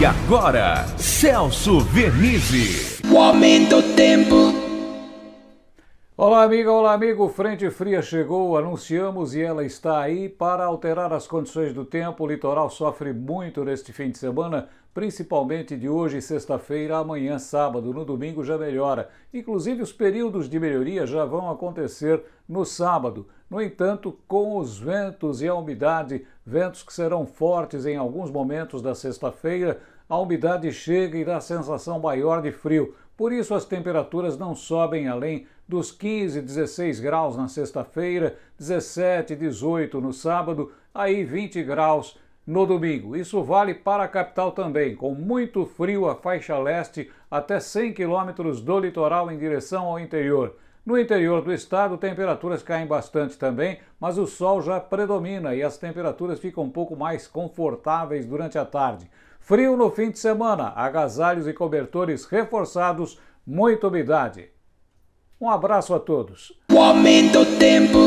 E agora, Celso Vernizzi. O aumento do tempo. Olá, amiga, olá, amigo. Frente fria chegou, anunciamos e ela está aí para alterar as condições do tempo. O litoral sofre muito neste fim de semana, principalmente de hoje, sexta-feira, amanhã, sábado. No domingo já melhora. Inclusive, os períodos de melhoria já vão acontecer no sábado. No entanto, com os ventos e a umidade, ventos que serão fortes em alguns momentos da sexta-feira, a umidade chega e dá sensação maior de frio. Por isso, as temperaturas não sobem além dos 15, 16 graus na sexta-feira, 17, 18 no sábado, aí 20 graus no domingo. Isso vale para a capital também, com muito frio a faixa leste até 100 quilômetros do litoral em direção ao interior. No interior do estado, temperaturas caem bastante também, mas o sol já predomina e as temperaturas ficam um pouco mais confortáveis durante a tarde. Frio no fim de semana, agasalhos e cobertores reforçados, muita umidade. Um abraço a todos. O aumento tempo.